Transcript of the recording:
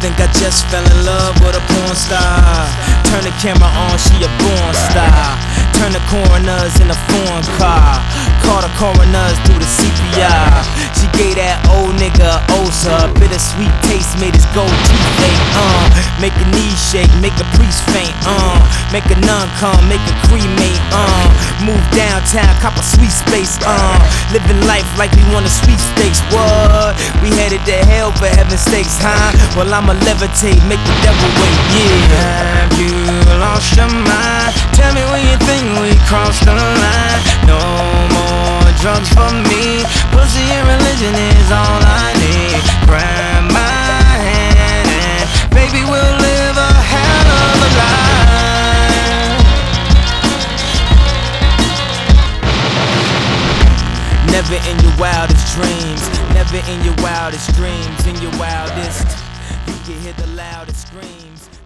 think I just fell in love with a porn star. Turn the camera on, she a born star. Turn the coroners in a foreign car. Call the coroners through the CPI. She gave that old nigga Osa. Bittersweet taste made his gold teeth ache. Uh, make a knee shake, make a priest faint. Uh, make a nun come, make a cremate. Uh, move downtown, cop a sweet space. Uh, living life like we won a sweepstakes. What? We headed to hell for heaven's sakes, huh? Well, I'ma levitate, make the devil wait. Yeah. Have you lost your mind? Tell me when you think we crossed the line. No more drugs for me. Pussy and religion is all I we'll live a hell of a life. Never in your wildest dreams, never in your wildest dreams, in your wildest, you can hear the loudest screams.